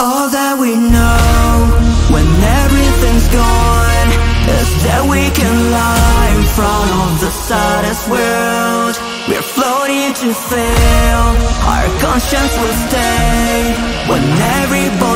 All that we know when everything's gone is that we can lie in front of the saddest world. We're floating to fail, our conscience will stay when everybody.